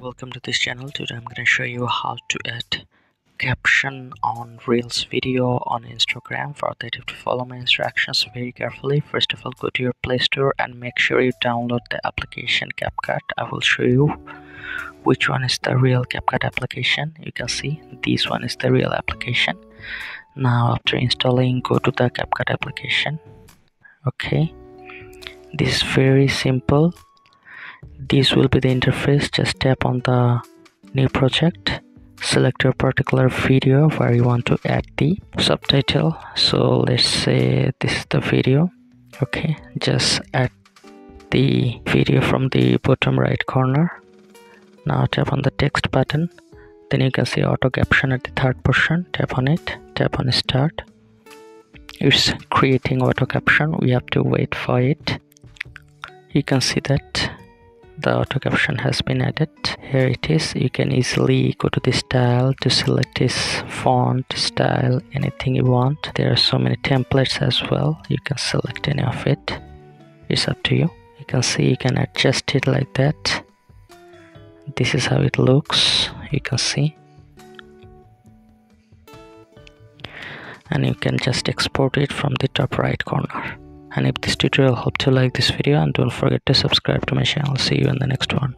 welcome to this channel. Today i'm going to show you how to add caption on reels video on instagram. For that you have to follow my instructions very carefully. First of all go to your play store and make sure you download the application capcut. I will show you which one is the real capcut application. You can see this one is the real application. Now after installing go to the capcut application. Okay. This is very simple this will be the interface. Just tap on the new project. Select your particular video where you want to add the subtitle. So let's say this is the video. Okay just add the video from the bottom right corner. Now tap on the text button. Then you can see auto caption at the third portion. Tap on it. Tap on start. It's creating auto caption. We have to wait for it. You can see that the auto caption has been added. Here it is. You can easily go to the style to select this font style anything you want. There are so many templates as well. You can select any of it. It's up to you. You can see you can adjust it like that. This is how it looks. You can see. And you can just export it from the top right corner and if this tutorial helped you like this video and don't forget to subscribe to my channel. See you in the next one